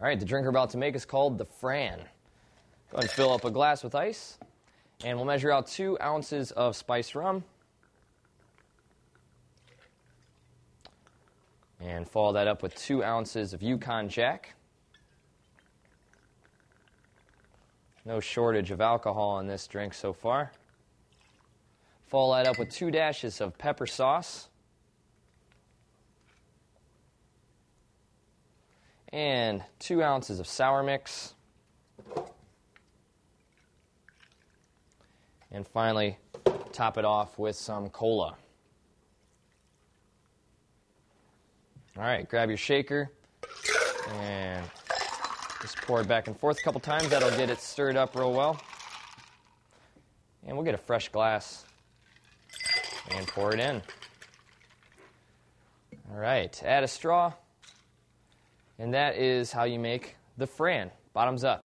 All right, the drink we're about to make is called the Fran. Go ahead and fill up a glass with ice, and we'll measure out two ounces of spiced rum. And follow that up with two ounces of Yukon Jack. No shortage of alcohol in this drink so far. Follow that up with two dashes of pepper sauce. And two ounces of sour mix. And finally, top it off with some cola. All right, grab your shaker and just pour it back and forth a couple times. That'll get it stirred up real well. And we'll get a fresh glass and pour it in. All right, add a straw. And that is how you make the Fran. Bottoms up.